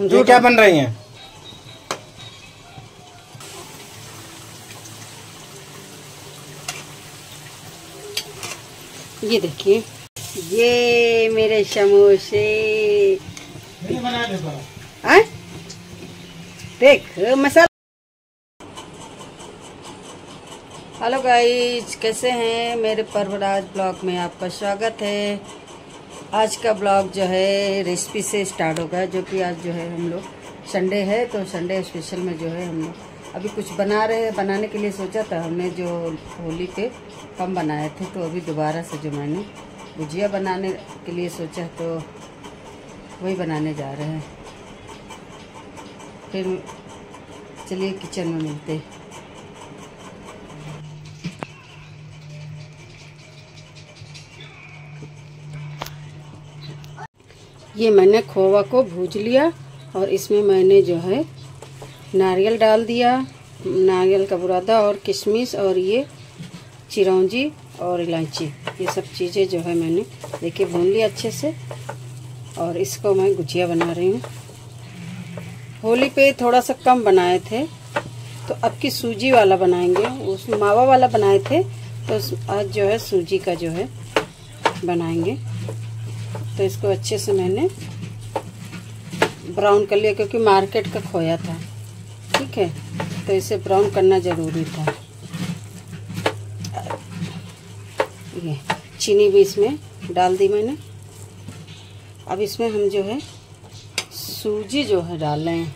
ये क्या बन रही हैं? ये देखिए। ये मेरे समोसे। हैं? देख मसाला। हेलो गाइस कैसे हैं? मेरे परवराज ब्लॉग में आपका स्वागत है। आज का ब्लॉग जो है रेसिपी से स्टार्ट होगा, जो कि आज जो है हम लोग संडे है तो संडे स्पेशल में जो है हम लोग अभी कुछ बना रहे हैं, बनाने के लिए सोचा था। हमने जो होली पे कम बनाए थे तो अभी दोबारा से जो मैंने भुजिया बनाने के लिए सोचा तो वही बनाने जा रहे हैं। फिर चलिए किचन में मिलते हैं। ये मैंने खोवा को भूज लिया और इसमें मैंने जो है नारियल डाल दिया, नारियल का बुरादा और किशमिश और ये चिरौंजी और इलायची। ये सब चीज़ें जो है मैंने देखिए भून लिया अच्छे से और इसको मैं गुजिया बना रही हूँ। होली पे थोड़ा सा कम बनाए थे तो अब की सूजी वाला बनाएँगे। उस मावा वाला बनाए थे तो आज जो है सूजी का जो है बनाएँगे। तो इसको अच्छे से मैंने ब्राउन कर लिया क्योंकि मार्केट का खोया था। ठीक है? तो इसे ब्राउन करना ज़रूरी था। ये चीनी भी इसमें डाल दी मैंने। अब इसमें हम जो है सूजी जो है डाल रहे हैं।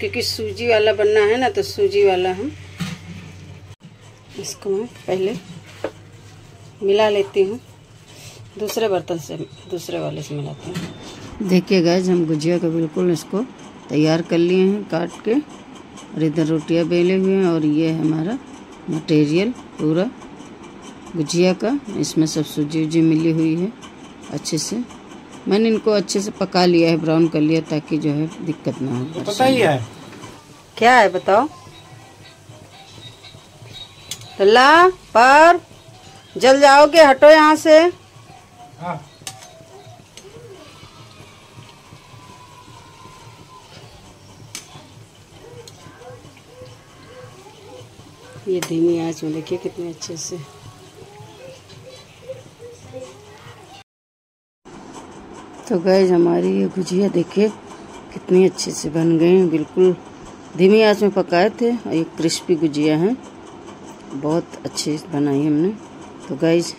क्योंकि सूजी वाला बनना है ना तो सूजी वाला हम इसको मैं पहले मिला लेती हूँ। दूसरे बर्तन से दूसरे वाले से मिलाते हैं। देखिए गैस हम गुजिया का बिल्कुल इसको तैयार कर लिए हैं काट के और इधर रोटियाँ बेले हुए हैं और ये है हमारा मटेरियल पूरा गुजिया का। इसमें सब सूजी उजी मिली हुई है अच्छे से। मैंने इनको अच्छे से पका लिया है ब्राउन कर लिया ताकि जो है दिक्कत ना हो। पता ही है। क्या है बताओ? तो ला पर जल जाओगे हटो यहाँ से। हाँ। ये धीमी आँच में देखिए कितने अच्छे से। तो गैज हमारी ये गुजिया देखिए, कितनी अच्छे से बन गए हैं, बिल्कुल। धीमी आँच में पकाए थे, और ये क्रिस्पी गुजिया हैं। बहुत अच्छी बनाई हमने। तो गैज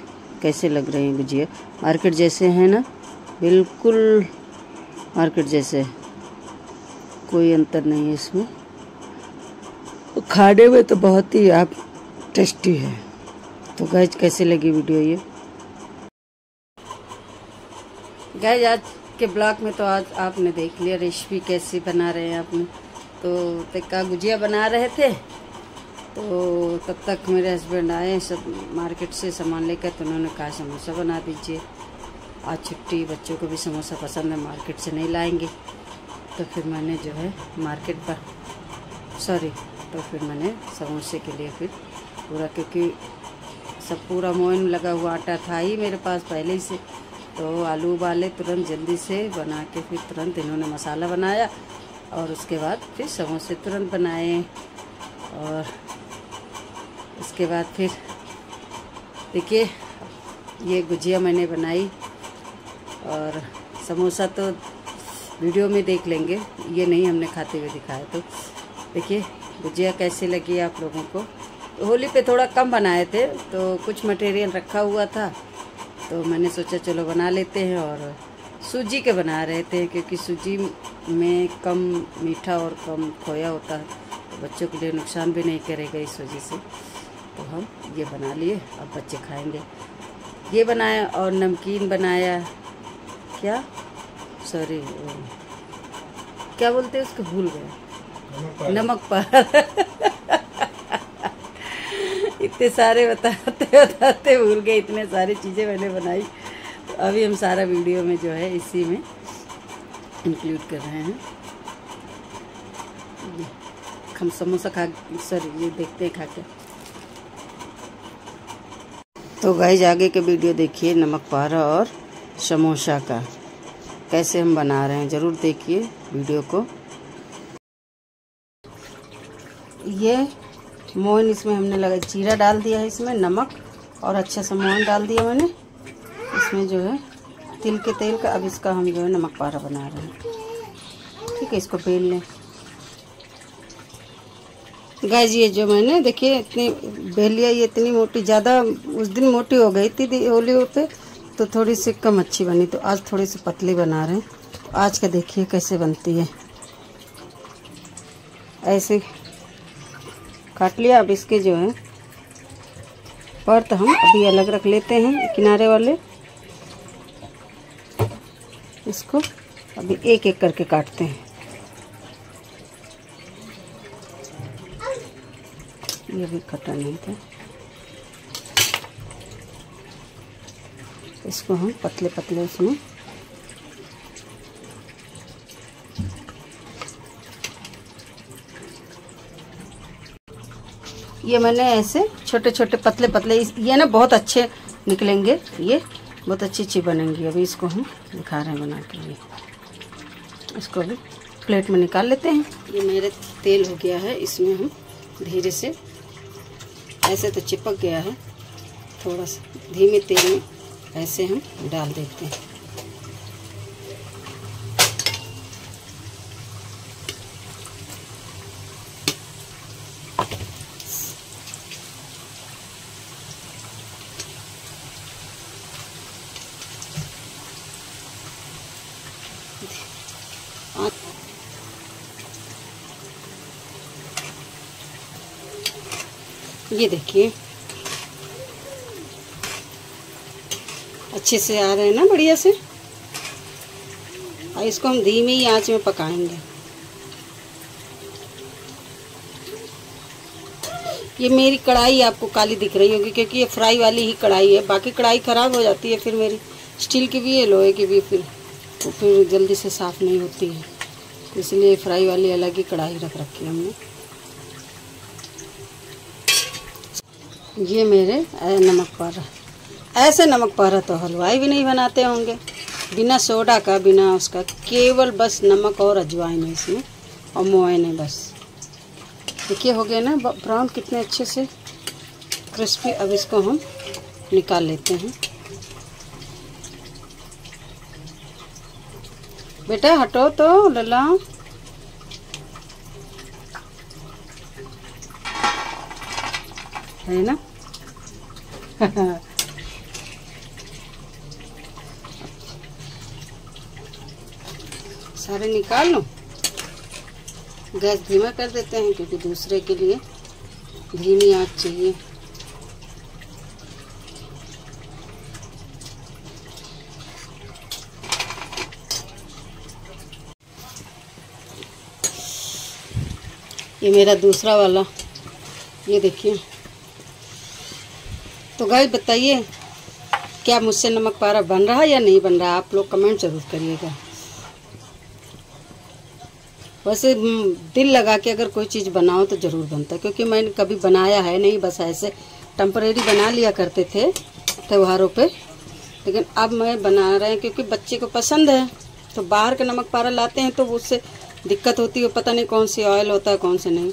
कैसे लग रहे हैं गुजिया मार्केट जैसे हैं ना? बिल्कुल मार्केट जैसे कोई अंतर नहीं है इसमें। खाने में तो बहुत ही आप टेस्टी है। तो गैज कैसे लगी वीडियो ये? गैज आज के ब्लॉग में तो आज आपने देख लिया रेसिपी कैसी बना रहे हैं आपने। तो टिक्का गुजिया बना रहे थे। तो तब तक मेरे हस्बैंड आए, सब मार्केट से सामान लेकर तो उन्होंने कहा, समोसा बना दीजिए। आज छुट्टी, बच्चों को भी समोसा पसंद है मार्केट से नहीं लाएँगे। तो फिर मैंने जो है मार्केट पर सॉरी तो फिर मैंने समोसे के लिए फिर पूरा, क्योंकि सब पूरा मोइन लगा हुआ आटा था ही मेरे पास पहले ही से। तो आलू उबाले तुरंत जल्दी से बना के फिर तुरंत इन्होंने मसाला बनाया और उसके बाद फिर समोसे तुरंत बनाए और उसके बाद फिर, देखिए, ये गुजिया मैंने बनाई और समोसा तो वीडियो में देख लेंगे, ये नहीं हमने खाते हुए दिखाया तो। देखिए, गुजिया कैसी लगी आप लोगों को? होली पे थोड़ा कम बनाए थे तो कुछ मटेरियल रखा हुआ था तो मैंने सोचा चलो बना लेते हैं और सूजी के बना रहे थे, क्योंकि सूजी में कम मीठा और कम खोया होता है तो बच्चों के लिए नुकसान भी नहीं करेगा इस वजह से। तो हम ये बना लिए अब बच्चे खाएँगे। ये बनाया और नमकीन बनाया। क्या? सॉरी क्या बोलते हैं उसको? भूल गए नमक पर इतने सारे बताते बताते भूल गए। इतने सारे चीज़ें मैंने बनाई। तो अभी हम सारा वीडियो में जो है इसी में इंक्लूड कर रहे हैं। हम समोसा खा सॉरी ये देखते हैं खा के तो गाइज़ आगे के वीडियो देखिए नमक पारा और समोसा का। कैसे हम बना रहे हैं, ज़रूर देखिए वीडियो को। ये मोहन, इसमें हमने लगा जीरा डाल दिया है इसमें, नमक, और अच्छा सा मोहन डाल दिया मैंने। इसमें जो है, तिल के तेल का, अब इसका हम जो है नमक पारा बना रहे हैं। ठीक है, इसको बेल लें गाय ये जो मैंने, देखिए, इतनी बेलिया ये इतनी मोटी, ज़्यादा, उस दिन मोटी हो गई थी होली पे तो थोड़ी सी कम अच्छी बनी तो आज थोड़ी सी पतली बना रहे हैं। तो आज का देखिए कैसे बनती है। ऐसे काट लिया, अब इसके जो है पर तो हम अभी अलग रख लेते हैं, किनारे वाले। इसको अभी एक एक करके काटते हैं। ये भी कटा नहीं था। इसको हम पतले पतले उसमें ये मैंने ऐसे छोटे छोटे पतले पतले ये ना बहुत अच्छे निकलेंगे। ये बहुत अच्छी अच्छी बनेंगी। अभी इसको हम दिखा रहे हैं बना के लिए। इसको भी प्लेट में निकाल लेते हैं। ये मेरे तेल हो गया है। इसमें हम धीरे से ऐसे तो चिपक गया है। थोड़ा सा धीमे तेल में ऐसे हम डाल देते हैं। ये देखिए। अच्छे से आ रहे हैं ना बढ़िया से? और इसको हम धीमे ही आँच में पकाएँगे। ये मेरी कढ़ाई आपको काली दिख रही होगी क्योंकि ये फ्राई वाली ही कढ़ाई है। बाकी कढ़ाई ख़राब हो जाती है फिर मेरी। स्टील की भी है, लोहे की भी, फिर फिर जल्दी से साफ़ नहीं होती है। इसलिए फ्राई वाली अलग ही कढ़ाई रख रखी है हमने। ये मेरे नमक पारा। ऐसे नमक पारा तो हलवाई भी नहीं बनाते होंगे। बिना सोडा का, बिना उसका, केवल बस नमक और अजवाइन है इसमें, और मोइन है बस। देखिए, हो गया ना ब्राउन कितने अच्छे से क्रिस्पी। अब इसको हम निकाल लेते हैं। बेटा, हटो तो लला है ना? सारे निकाल लो। गैस धीमा कर देते हैं क्योंकि दूसरे के लिए धीमी आँच चाहिए। ये मेरा दूसरा वाला। ये देखिए। तो गाय बताइए, क्या मुझसे नमक पारा बन रहा है या नहीं बन रहा? आप लोग कमेंट ज़रूर करिएगा। वैसे दिल लगा के अगर कोई चीज़ बनाओ तो ज़रूर बनता है, क्योंकि मैंने कभी बनाया है नहीं, बस ऐसे टम्परेरी बना लिया करते थे त्योहारों पे। लेकिन अब मैं बना रहे हैं, क्योंकि बच्चे को पसंद है। तो बाहर का नमक पारा लाते हैं तो उससे दिक्कत होती है, पता नहीं कौन सी ऑयल होता है, कौन से नहीं।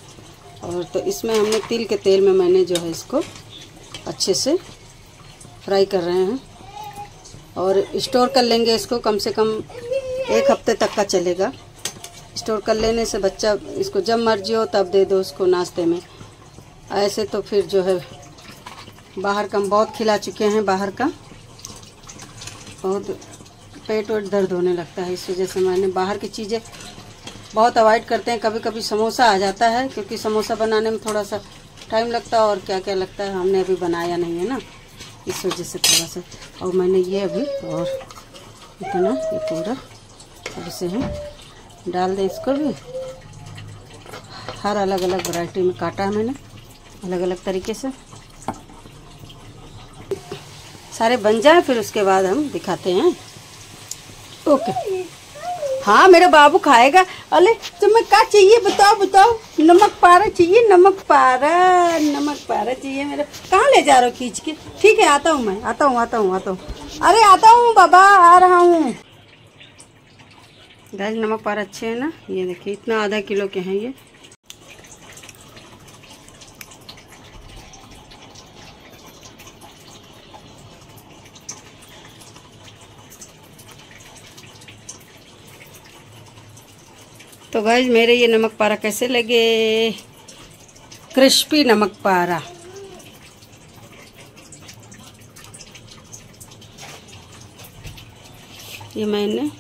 और तो इसमें हमने तिल के तेल में मैंने जो है इसको अच्छे से फ्राई कर रहे हैं। और स्टोर कर लेंगे इसको, कम से कम एक हफ़्ते तक का चलेगा। स्टोर कर लेने से बच्चा, इसको जब मर्ज़ी हो तब दे दो उसको नाश्ते में। ऐसे तो फिर जो है, बाहर का हम बहुत खिला चुके हैं बाहर का। बहुत पेट वेट दर्द होने लगता है इस वजह से मैंने बाहर की चीज़ें बहुत अवॉइड करते हैं। कभी कभी समोसा आ जाता है, क्योंकि समोसा बनाने में थोड़ा सा टाइम लगता है और क्या क्या लगता है हमने अभी बनाया नहीं है ना? इस वजह से थोड़ा सा, और मैंने ये अभी और इतना, ये पूरा अब इसे हम डाल दें इसको भी। हर अलग अलग वैरायटी में काटा है मैंने अलग अलग तरीके से। सारे बन जाए, फिर उसके बाद हम दिखाते हैं। ओके। हाँ मेरा बाबू खाएगा। अरे तुम्हें क्या चाहिए? बताओ बताओ। नमक पारा चाहिए, नमक पारा नमक पारा चाहिए मेरा। कहाँ ले जा रहे हो खींच के? ठीक है, आता हूँ मैं, आता हूँ आता हूँ आता हूँ। अरे, आता हूँ, बाबा, आ रहा हूँ। गाय नमक पारा अच्छे है ना? ये देखिए, इतना आधा किलो के हैं ये। तो गाइज़ मेरे ये नमक पारा कैसे लगे? क्रिस्पी नमक पारा। ये मैंने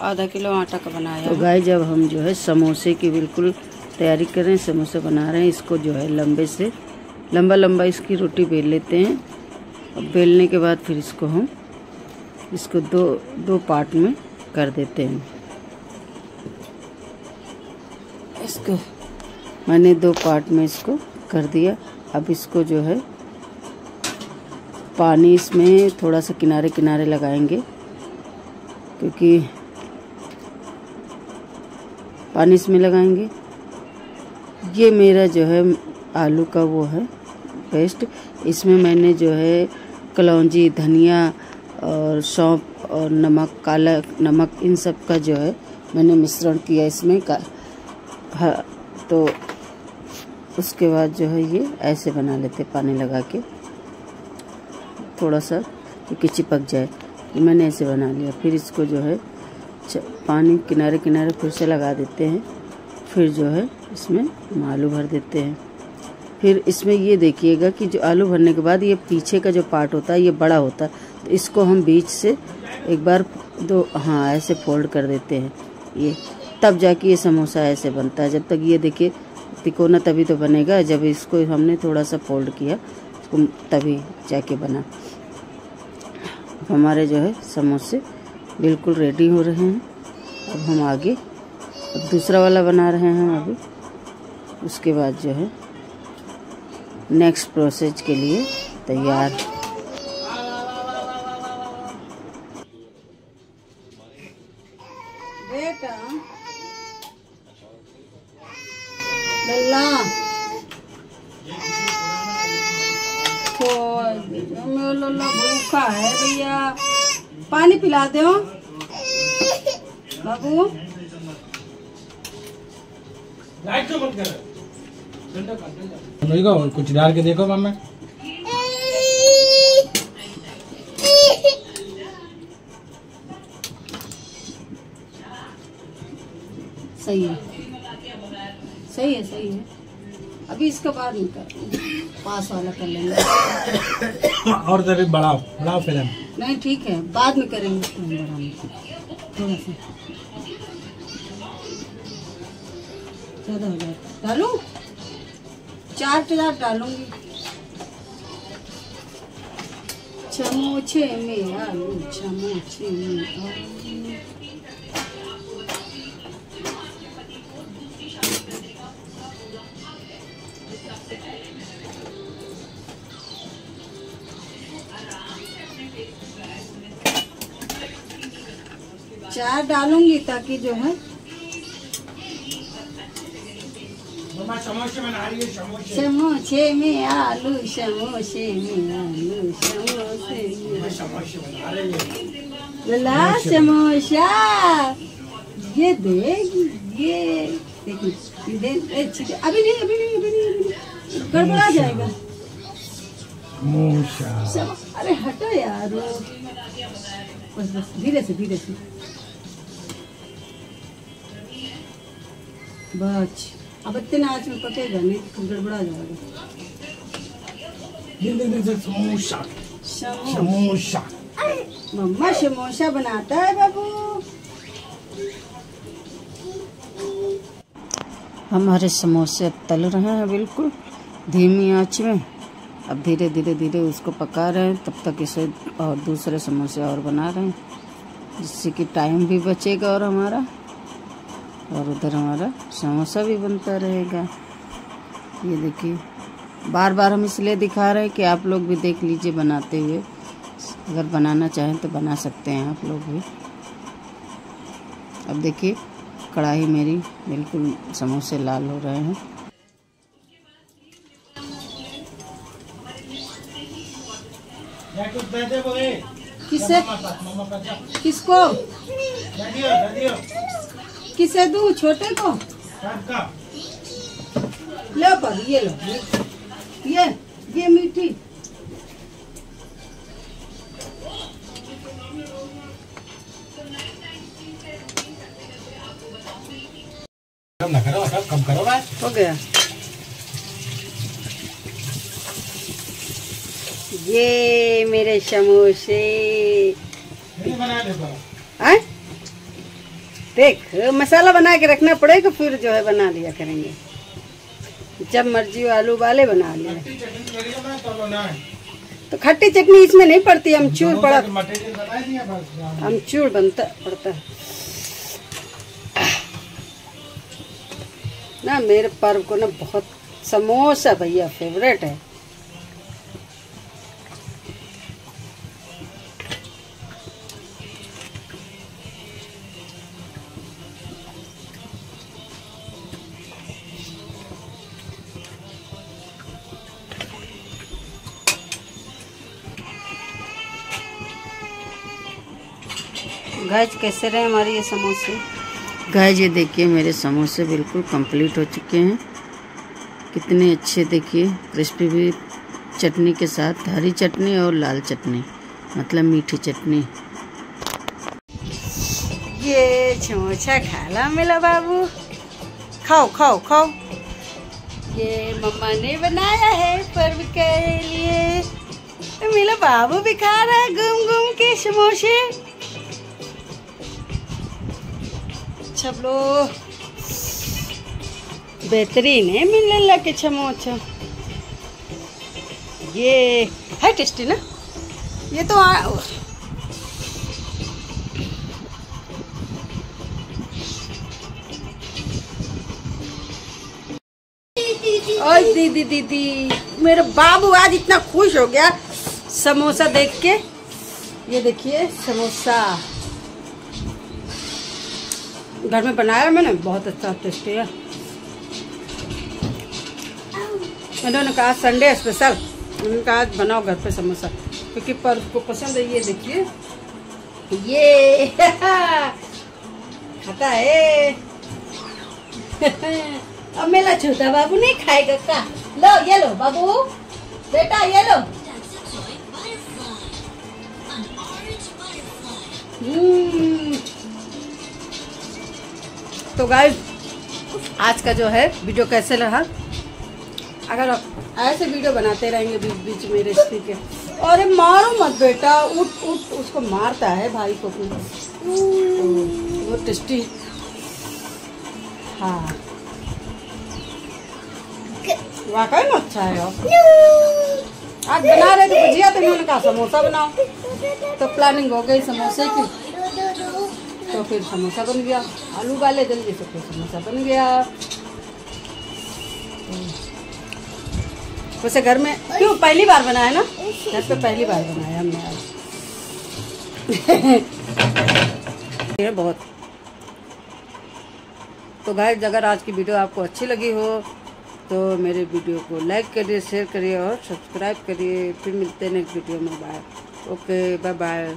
आधा किलो आटा का बनाया तो गाय जब हम जो है समोसे की बिल्कुल तैयारी कर रहे हैं समोसे बना रहे हैं इसको जो है लंबे से लंबा लंबा इसकी रोटी बेल लेते हैं। और बेलने के बाद फिर इसको हम इसको दो दो पार्ट में कर देते हैं। इसको मैंने दो पार्ट में इसको कर दिया। अब इसको जो है, पानी इसमें थोड़ा सा किनारे किनारे लगाएँगे, क्योंकि पानी इसमें लगाएँगे। ये मेरा जो है, आलू का वो है पेस्ट इसमें मैंने जो है, कलौजी, धनिया और सौंप और नमक, काला नमक, इन सब का जो है, मैंने मिश्रण किया इसमें। का तो उसके बाद जो है ये ऐसे बना लेते पानी लगा के। थोड़ा सा क्योंकि चिपक जाए तो मैंने ऐसे बना लिया। फिर इसको जो है पानी किनारे किनारे फिर से लगा देते हैं। फिर जो है इसमें आलू भर देते हैं। फिर इसमें ये देखिएगा कि जो आलू भरने के बाद ये पीछे का जो पार्ट होता है, ये बड़ा होता है। तो इसको हम बीच से एक बार दो हाँ ऐसे फोल्ड कर देते हैं। ये तब जाके ये समोसा ऐसे बनता है। जब तक ये देखिए, तिकोना तभी तो बनेगा, जब इसको हमने थोड़ा सा फोल्ड किया इसको तभी जाके बना। हमारे जो है समोसे बिल्कुल रेडी हो रहे हैं। अब हम आगे, अब दूसरा वाला बना रहे हैं अभी। उसके बाद जो है नेक्स्ट प्रोसेस के लिए तैयार। लल्ला मेरा लल्ला भूखा है भैया। पानी पिला दो। बाबू। कुछ डाल के देखो मामा। सही है। सही है सही है। अभी इसके बाद पास वाला कर लेंगे। और तभी बढ़ाओ बढ़ाओ फ़िल्म नहीं ठीक है। बाद में करेंगे थोड़ा सा। ज़्यादा हो जाए। डालू? चार चार डालूँगी। चमोचे में आलू चमोचे में आलू। चार डालूँगी ताकि जो है समोसे है में आलू समोसे में आलू समोसे में समोसे लला ये देगी ये देखिए दे अभी नहीं अभी नहीं अभी नहीं गड़बड़ा जाएगा। अरे हटो यार। बस बस धीरे से धीरे से। बस। अब इतने आँच में पकेगा नहीं तो गड़बड़ा जाएगा। दिन दिन दिन समोसा। समोसा। समोसा। मम्मा समोसा बनाता है बाबू। हमारे समोसे अब तल रहे हैं बिल्कुल धीमी आँच में। अब धीरे धीरे धीरे उसको पका रहे हैं तब तक इसे और दूसरे समोसे और बना रहे हैं जिससे कि टाइम भी बचेगा और हमारा। और उधर हमारा समोसा भी बनता रहेगा। ये देखिए बार बार हम इसलिए दिखा रहे हैं कि आप लोग भी देख लीजिए बनाते हुए। अगर बनाना चाहें तो बना सकते हैं आप लोग भी। अब देखिए कढ़ाई मेरी बिल्कुल समोसे लाल हो रहे हैं। किसे किसको? दादियो दादियो किसे दूँ? छोटे को? लो पर ये लो ये ये मीठी। कम ना करो सब कम करो भाई। हो गया। ये मेरे समोसे। बना दे आए देख मसाला बना के रखना पड़ेगा फिर जो है बना लिया करेंगे। जब मर्ज़ी हो आलू वाले बना लिया। तो तो खट्टी चटनी इसमें नहीं पड़ती अमचूर पड़ा अमचूर बनता पड़ता है। ना मेरे पर्व को ना बहुत समोसा भैया फेवरेट है। गाइस कैसे रहे हमारे ये समोसे? गाइस ये देखिए मेरे समोसे बिल्कुल कंप्लीट हो चुके हैं। कितने अच्छे देखिए क्रिस्पी भी चटनी के साथ हरी चटनी और लाल चटनी मतलब मीठी चटनी। ये समोसा खाला मिला बाबू। खाओ खाओ खाओ। ये मम्मा ने बनाया है पर्व के लिए। तो मेरा बाबू भी खा रहा है घूम घूम के समोसे। सब लोग बेहतरीन है मिलने लगे समोसा ये है टेस्टी ना? ये तो आ, ओए दीदी दीदी मेरा बाबू आज इतना खुश हो गया। समोसा देख के। ये देखिए समोसा। घर में बनाया मैंने बहुत अच्छा टेस्टी है। उन्होंने कहा संडे स्पेशल उन्होंने कहा आज बनाओ घर पे समोसा। क्योंकि पर को पसंद है ये देखिए। ये। खाता है। अब मेरा छोटा बाबू नहीं खाएगा का लो ये लो बाबू। बेटा ये लो। हम्म। तो गाइस आज का जो है वीडियो कैसे रहा? अगर ऐसे वीडियो बनाते रहेंगे बीच बीच में रेसिपी के, अरे मारो मत बेटा, उठ उठ, उसको मारता है भाई को अपने। वो टेस्टी हाँ। वाकई में अच्छा है आज बना रहे थे, भुजिया तो इन्होंने कहा समोसा बनाओ। तो प्लानिंग हो गई समोसे की। तो फिर समोसा बन गया। आलू वाले जल्दी से फिर समोसा बन गया। वैसे घर में क्यों? पहली बार बनाया ना? घर पे पहली बार बनाया हमने आज। ये बहुत। तो गाइस अगर आज की वीडियो आपको अच्छी लगी हो तो मेरे वीडियो को लाइक करिए शेयर करिए और सब्सक्राइब करिए। फिर मिलते हैं नेक्स्ट वीडियो में। Bye okay bye bye